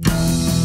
return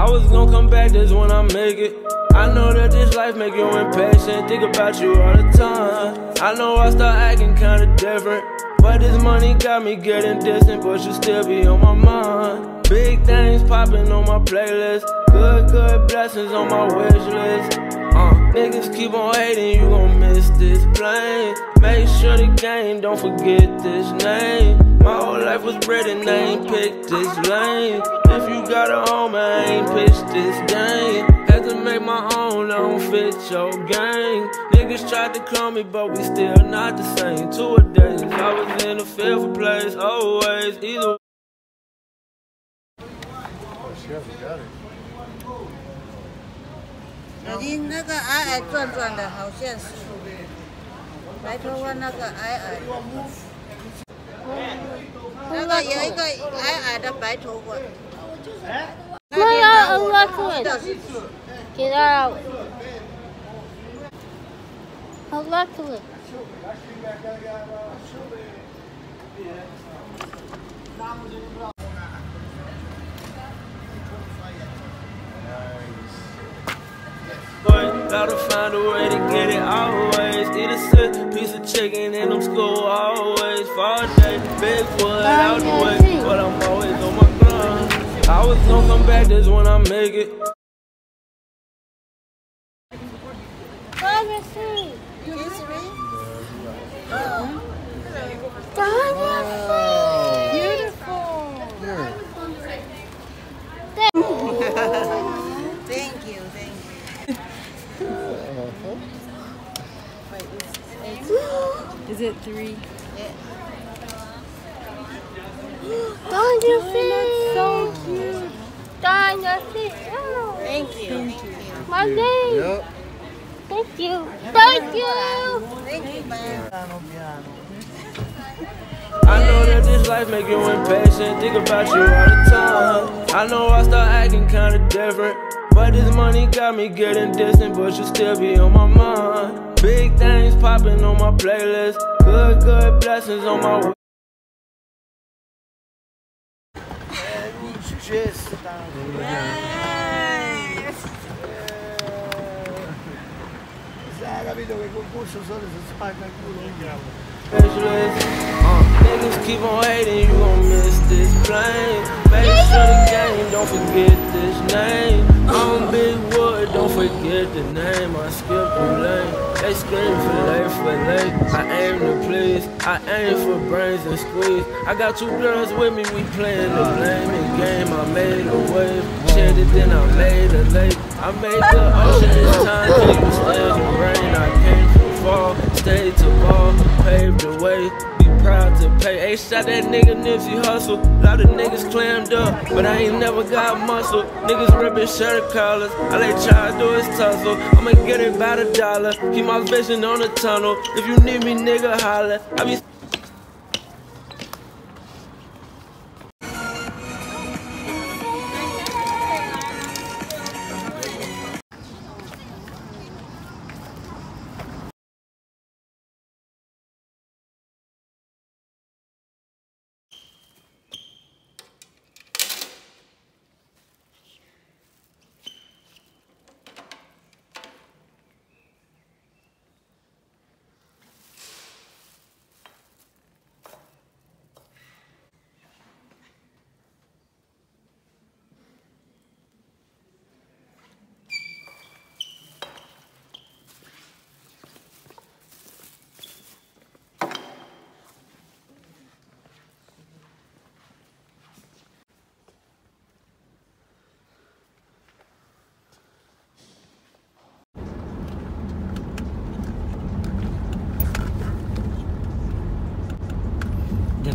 I was gonna come back, that's when I make it. I know that this life make you impatient. Think about you all the time. I know I start acting kinda different. But this money got me getting distant, but you still be on my mind. Big things popping on my playlist. Good, good blessings on my wish list. Uh, niggas keep on hating, you gon' miss this plane. Make sure the game, don't forget this name. My whole life was bred and I ain't picked this lane. If you got a home, I ain't pitched this game. Had to make my own, I don't fit your game. Niggas tried to clone me, but we still not the same. Two a days, I was in the field for plays, always. Either 已经那个矮矮壮壮的，好像是 白头发那个矮矮的，那个有一个矮矮的白头发。那要 Allah to 的 it. 是 Get out. Allah to it. Gotta find a way to get it always. Eat a sick piece of chicken in them school always. Fall day, big wood out the way, but I'm always on my grind. I was gonna come back, that's when I make it. Is it three? Don't you? So cute. Don't? Oh, Thank you. Thank you. my name. Thank you. Thank you. Thank you, man. I know that this life make you impatient. Think about you all the time. I know I start acting kinda different. But this money got me getting distant, but you still be on my mind. Big things popping on my playlist. Good, good blessings on my il culo. Uh, niggas keep on hating, you gon' miss this plane. Make sure the game, don't forget this name. I'm Big forget the name. I skip the lane. They scream for late, for late. I aim to please, I aim for brains and squeeze. I got two girls with me, we playing the blaming game. I made a wave, shed it, then I made a lake. I made the ocean this time, can you stand the rain? I came from fall, stayed to ball, paved the way. Proud to pay. Hey, shot that nigga Nipsey Hussle. Lot of niggas clammed up, but I ain't never got muscle. Niggas ripping shirt collars. I try to do is tussle. I'ma get it by the dollar. Keep my vision on the tunnel. If you need me, nigga, holler. I be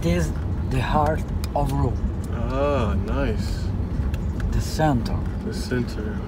That is the heart of Rome, Ah, nice. the center. The center.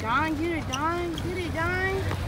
Don, get it, Don. Get it, Don.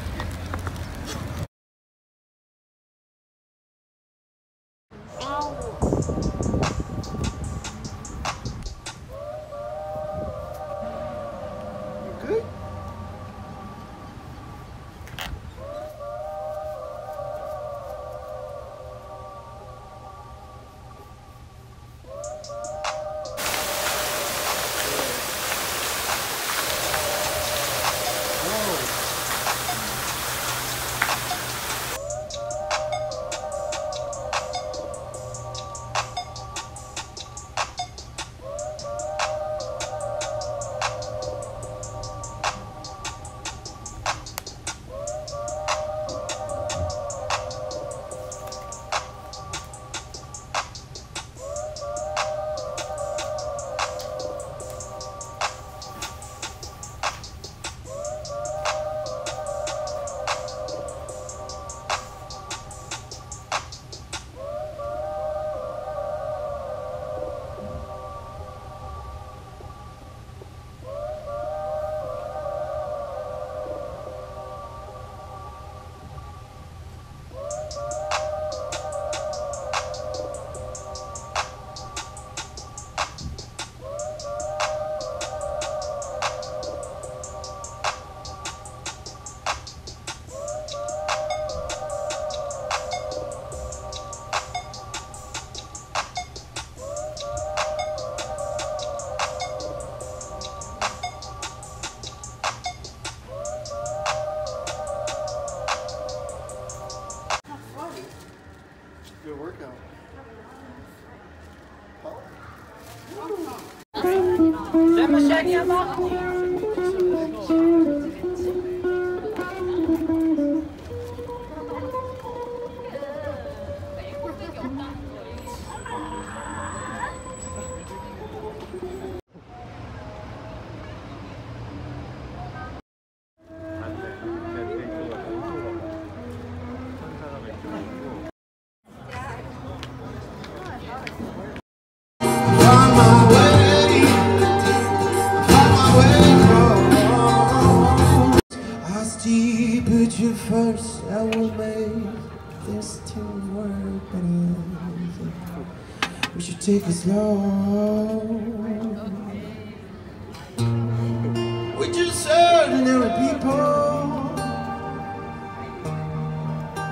I work. We should take it slow. We're just ordinary people.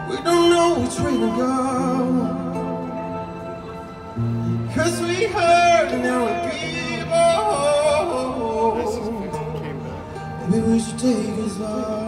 We don't know which way to go. Cause we ordinary people. Maybe we should take it slow.